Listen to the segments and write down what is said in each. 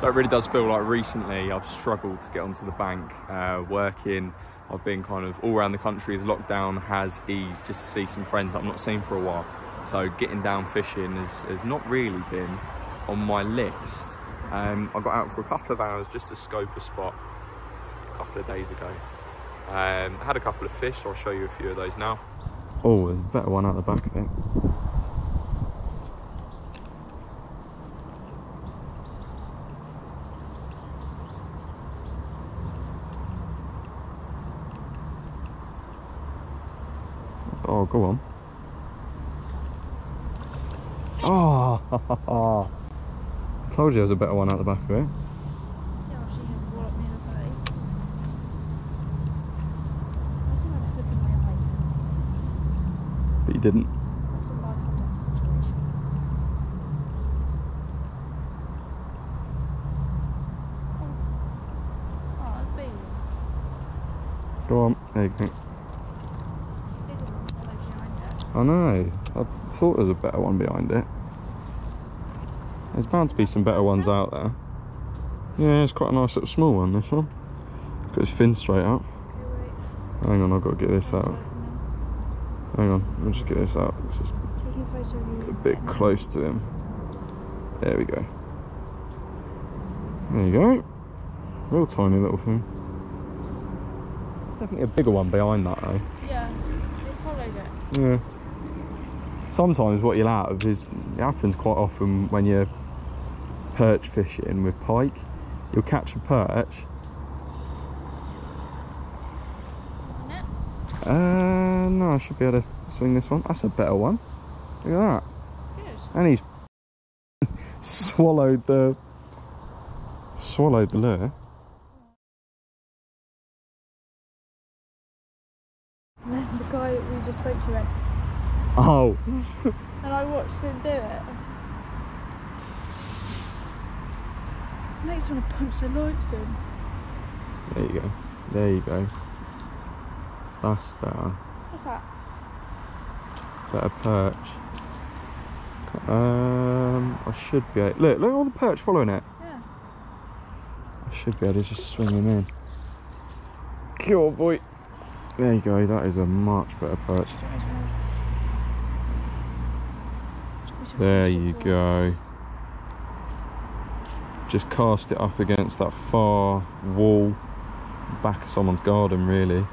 So it really does feel like recently I've struggled to get onto the bank, uh, working. I've been kind of all around the country as lockdown has eased just to see some friends I've not seen for a while. So getting down fishing has, has not really been on my list. Um, I got out for a couple of hours just to scope a spot a couple of days ago. Um, had a couple of fish, so I'll show you a few of those now. Oh, there's a better one out the back, I go on. Oh, told you there was a better one out the back of it. But you didn't. Go on. There you go. Bigger one. I know behind it. I know. I thought there was a better one behind it. There's bound to be some better ones out there. Yeah, it's quite a nice little small one, this one. It's got its fin straight up. Okay. Hang on, I've got to get this out. Hang on, let me just get this out. It's just a photo of you. a bit close to him. There we go. There you go. Real tiny little thing. Definitely a bigger one behind that though. Yeah, they followed it. Yeah. Sometimes what you'll have is it happens quite often when you're perch fishing with pike. You'll catch a perch. Uh, no, I should be able to swing this one. That's a better one. Look at that. Good. And he's swallowed the swallowed the lure. The guy we just spoke to went, Oh, and I watched him do it. Makes me want to punch the lights in. there you go. There you go. That's better. What's that? Better perch. Um, I should be able. Look, look at all the perch following it. Yeah. I should be able to just swing him in. On, boy. There you go. That is a much better perch. Do you want me to hold- do you want me to There you go. Just cast it up against that far wall, back of someone's garden, really.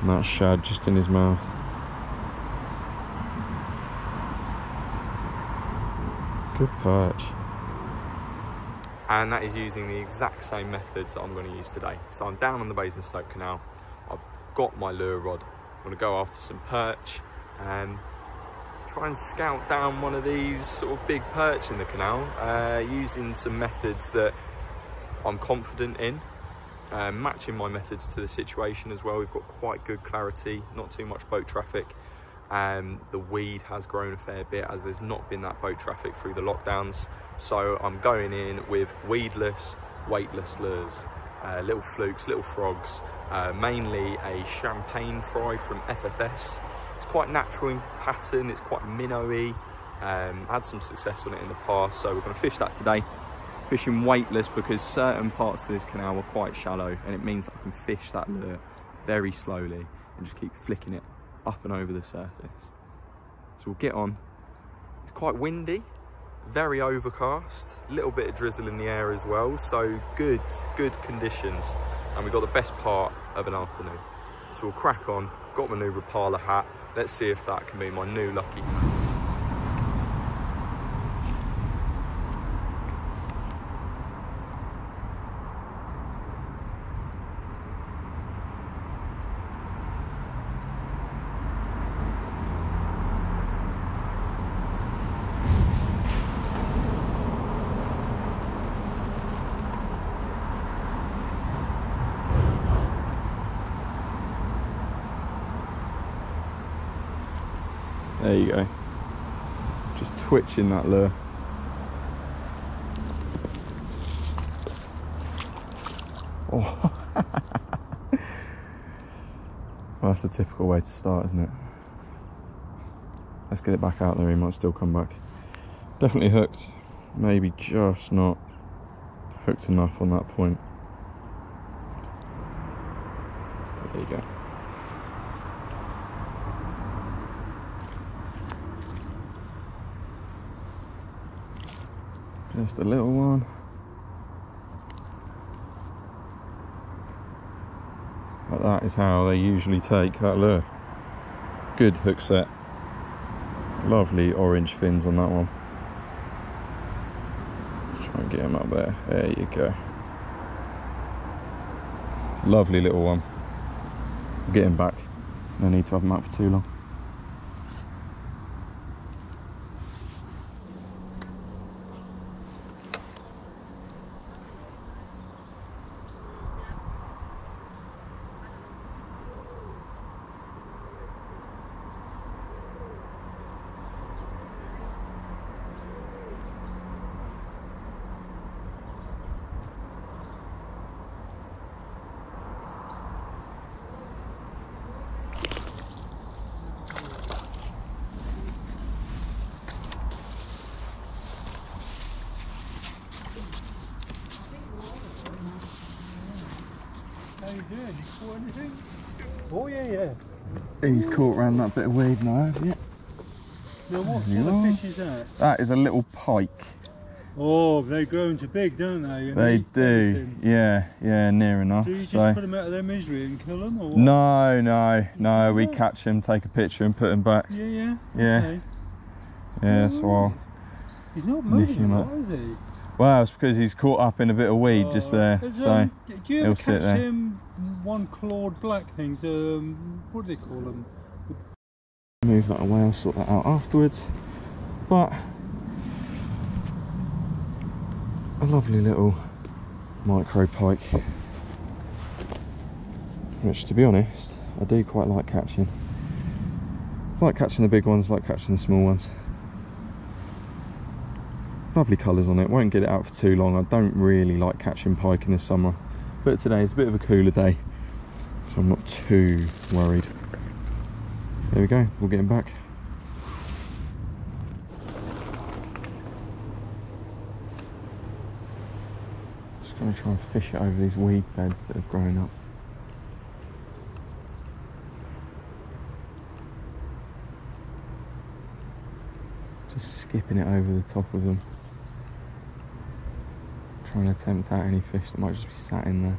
And that shad just in his mouth. Good perch. and that is using the exact same methods that I'm going to use today. So I'm down on the Basingstoke Canal, I've got my lure rod, I'm going to go after some perch and try and scout down one of these sort of big perch in the canal uh, using some methods that I'm confident in. Uh, matching my methods to the situation as well. We've got quite good clarity, not too much boat traffic. Um, the weed has grown a fair bit as there's not been that boat traffic through the lockdowns. So I'm going in with weedless, weightless lures, uh, little flukes, little frogs, uh, mainly a champagne fry from FFS. It's quite natural in pattern, it's quite minnowy. Um, had some success on it in the past, so we're going to fish that today. Fishing weightless because certain parts of this canal are quite shallow and it means that I can fish that lure very slowly and just keep flicking it up and over the surface. So we'll get on. It's quite windy, very overcast, a little bit of drizzle in the air as well, so good, good conditions. And we've got the best part of an afternoon. So we'll crack on, got my new Rapala hat, let's see if that can be my new lucky There you go. Just twitching that lure. Oh. well, that's the typical way to start, isn't it? Let's get it back out there. He might still come back. Definitely hooked. Maybe just not hooked enough on that point. There you go. Just a little one. But that is how they usually take that lure. Good hook set. Lovely orange fins on that one. Try and get him up there. There you go. Lovely little one. Get him back. No need to have him out for too long. How you doing? You caught anything? Oh yeah, yeah. He's caught around that bit of weed now, have you? Now what You sort of fish is that? That is a little pike. Oh, they grow into big, don't they? And They do. Yeah, yeah, near enough. Do you just So put them out of their misery and kill them, or what? no, no, no. We catch him, take a picture, and put him back. Yeah, yeah. Yeah. Okay. Yeah, so I'll, He's not moving him lot, is he? Well, it's because he's caught up in a bit of weed just Oh, there. So um, do you ever he'll sit there. him one clawed black things? Um, what do they call them? move that away. I'll sort that out afterwards. But a lovely little micro pike, which, to be honest, I do quite like catching. I like catching the big ones, like catching the small ones. Lovely colours on it. Won't get it out for too long. I don't really like catching pike in the summer, but today is a bit of a cooler day, so I'm not too worried. There we go, we'll get him back. Just gonna try and fish it over these weed beds that have grown up. Just skipping it over the top of them. Trying to tempt out any fish that might just be sat in there.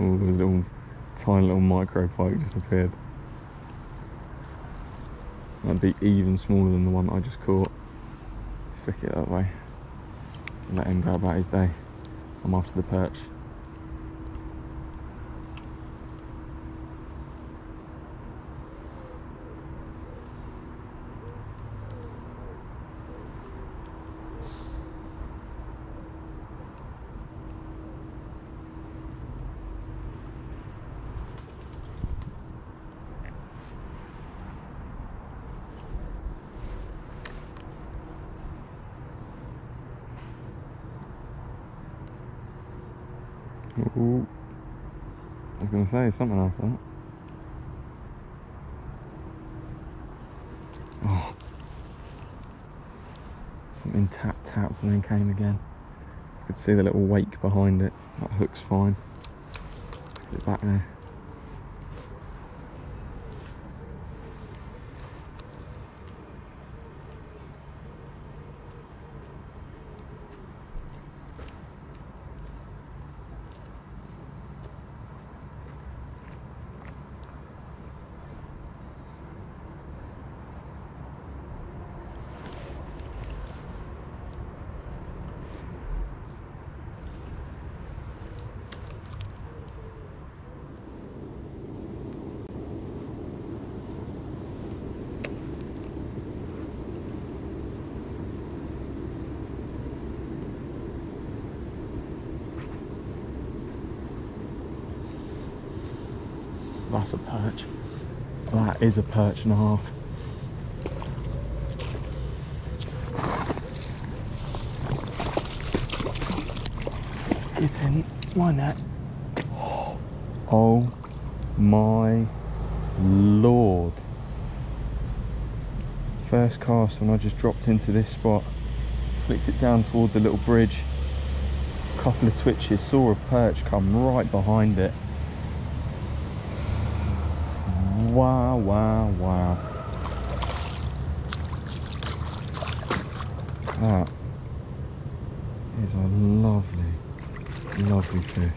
Oh, there was a little tiny little micro pike just appeared. That'd be even smaller than the one I just caught. Flick it that way. Let him go about his day. I'm after the perch. Ooh. I was gonna say something after that. Oh. Something tap tapped and then came again. You could see the little wake behind it. That hook's fine. Put it back there. That's a perch. That is a perch and a half. Get in. Why not? Oh my lord. First cast when I just dropped into this spot, flicked it down towards a little bridge. A couple of twitches, saw a perch come right behind it. Wow, wow, wow. That is a lovely, lovely fish.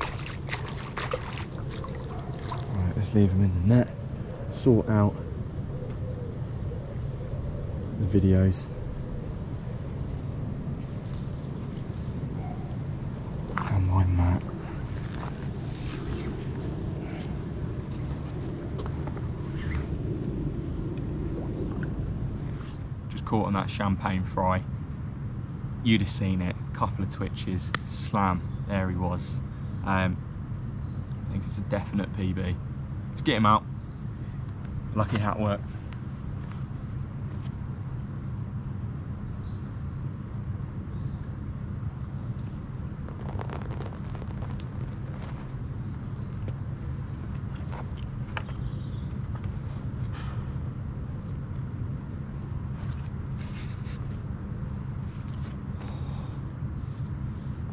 Right, let's leave him in the net, sort out the videos. And my mat. Just caught on that champagne fry. You'd have seen it. Couple of twitches, slam. There he was. Um, I think it's a definite PB. Let's get him out. Lucky hat worked.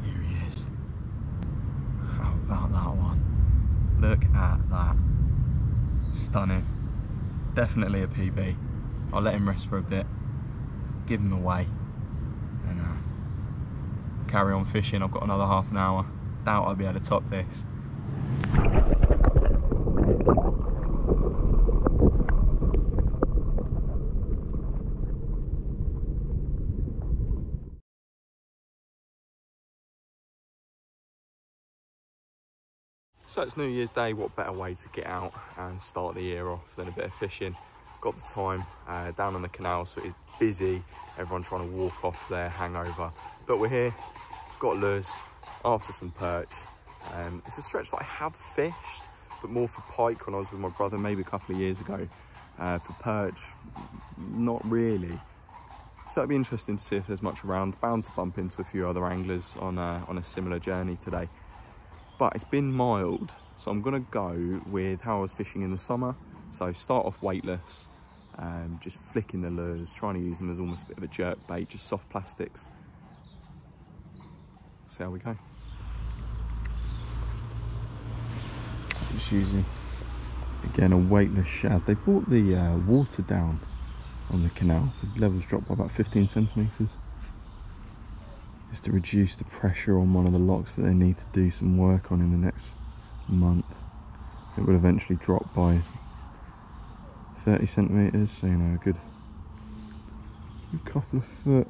Here he is. How about that one? Look at that. Stunning. Definitely a PB. I'll let him rest for a bit. Give him away. And uh, carry on fishing. I've got another half an hour. Doubt I'll be able to top this. So it's New Year's Day, what better way to get out and start the year off than a bit of fishing. Got the time uh, down on the canal, so it's busy. Everyone trying to walk off their hangover. But we're here, got lures, after some perch. Um, it's a stretch that I have fished, but more for pike when I was with my brother maybe a couple of years ago. Uh, for perch, not really. So it'd be interesting to see if there's much around. Bound to bump into a few other anglers on a, on a similar journey today but it's been mild so I'm gonna go with how I was fishing in the summer so start off weightless um, just flicking the lures trying to use them as almost a bit of a jerk bait just soft plastics see how we go Just using, again, a weightless shad. They brought the uh, water down on the canal. The levels dropped by about 15 centimetres. Just to reduce the pressure on one of the locks that they need to do some work on in the next month. It will eventually drop by 30 centimetres, so you know, a good, good couple of foot.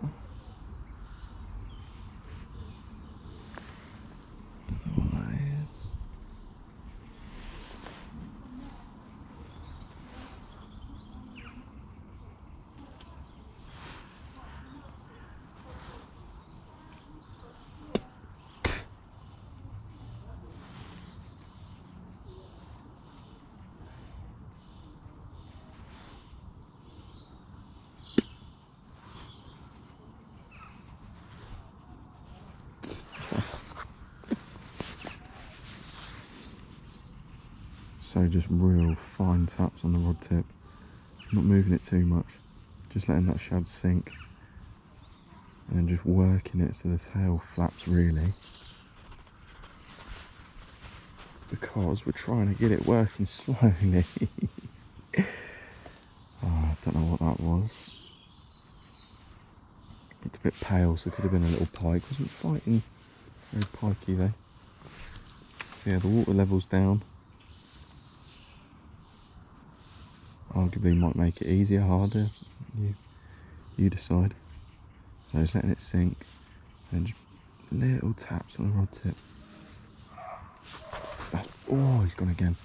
So just real fine taps on the rod tip. Not moving it too much. Just letting that shad sink. And then just working it so the tail flaps really. Because we're trying to get it working slowly. oh, I don't know what that was. It's a bit pale, so it could have been a little pike. Wasn't fighting very pikey though. So yeah, the water level's down. Arguably might make it easier, harder. You, you decide. So just letting it sink, and just little taps on the rod tip. That's oh, he's gone again.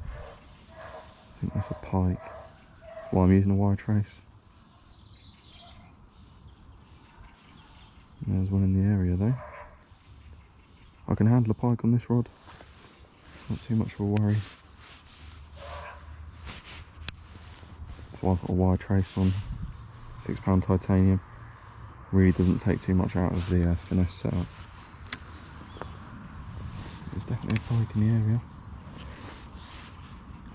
I think that's a pike. Why I'm using a wire trace. There's one in the area though. I can handle a pike on this rod. Not too much of a worry. So I've got a wire trace on six pound titanium. Really doesn't take too much out of the uh, finesse setup. There's definitely a pike in the area.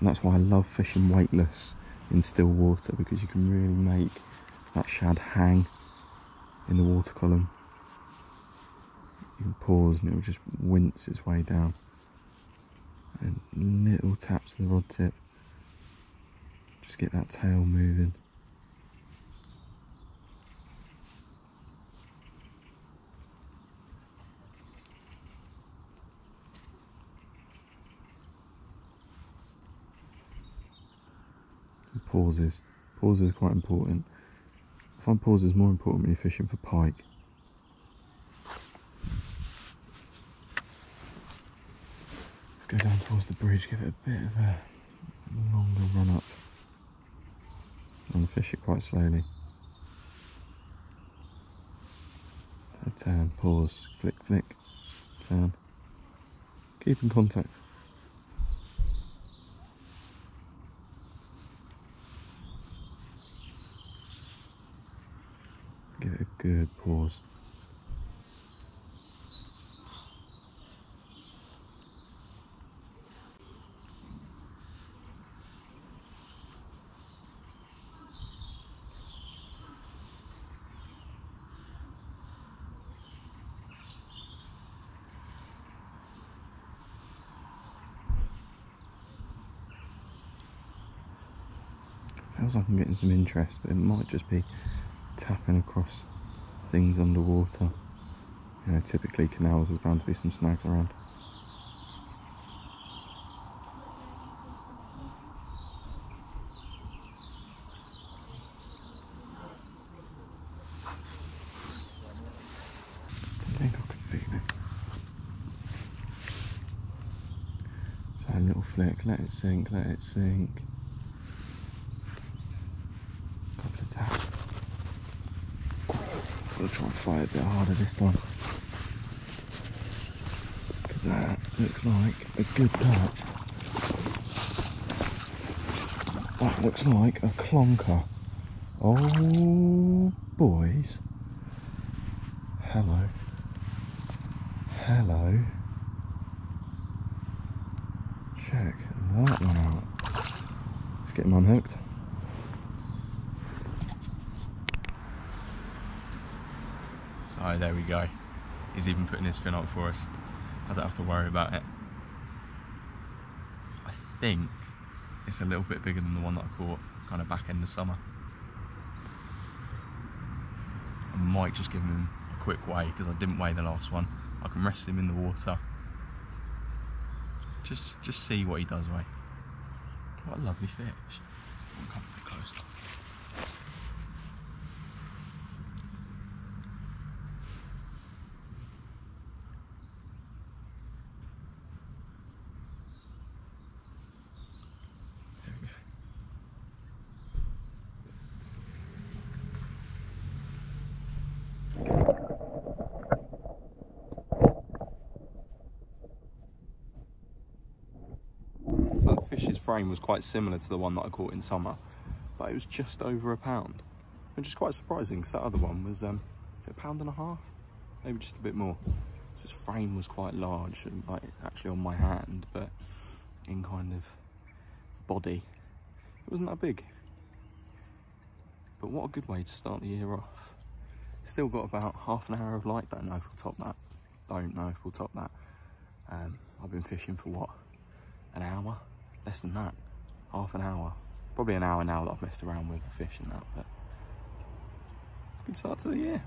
And that's why I love fishing weightless in still water because you can really make that shad hang in the water column. You can pause and it will just wince its way down. And little taps of the rod tip. Just get that tail moving. Pauses. Pauses are quite important. I find pauses more important when you're fishing for pike. Let's go down towards the bridge, give it a bit of a longer run up and fish it quite slowly. So turn, pause, flick, flick, turn. Keep in contact. Get a good pause. Feels like I'm getting some interest, but it might just be tapping across things underwater. You know, typically canals, there's bound to be some snags around. Think I it. So a little flick, let it sink, let it sink. Couple of taps. Gotta try and fight a bit harder this time. Because that looks like a good perch. That looks like a clonker. Oh, boys. Hello. Hello. Check that one out. Let's get him unhooked. So there we go. He's even putting his fin up for us. I don't have to worry about it. I think it's a little bit bigger than the one that I caught kind of back in the summer. I might just give him a quick weigh because I didn't weigh the last one. I can rest him in the water. Just just see what he does weigh. What a lovely fish. Come a bit closer. Fish's frame was quite similar to the one that I caught in summer, but it was just over a pound, which is quite surprising because that other one was, um, was a pound and a half? Maybe just a bit more. So his frame was quite large, and like actually on my hand, but in kind of body, it wasn't that big. But what a good way to start the year off. Still got about half an hour of light, don't know if we'll top that. Don't know if we'll top that. Um, I've been fishing for what? An hour? Less than that. Half an hour. Probably an hour now that I've messed around with the fish and that, but good start to the year.